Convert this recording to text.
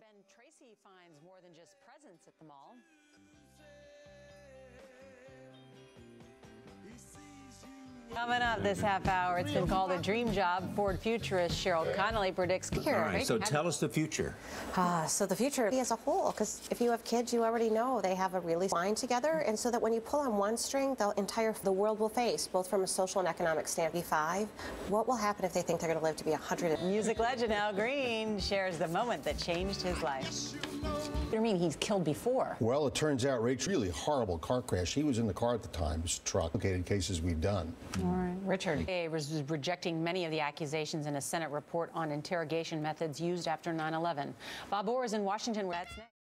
Ben Tracy finds more than just presents at the mall. Coming up this half hour, it's been called a dream job. Ford futurist Sheryl Connelly predicts. All right, so tell us the future. Uh, so the future as a whole, because if you have kids, you already know they have a really line together, and so that when you pull on one string, the entire the world will face, both from a social and economic standpoint. Five, what will happen if they think they're going to live to be 100? Music legend Al Green shares the moment that changed his life. What do you mean he's killed before? Well, it turns out, Rach, really horrible car crash. He was in the car at the time, his truck. Complicated cases we've done. All right, Richard. A was rejecting many of the accusations in a Senate report on interrogation methods used after 9 11. Bob Orr is in Washington. That's next.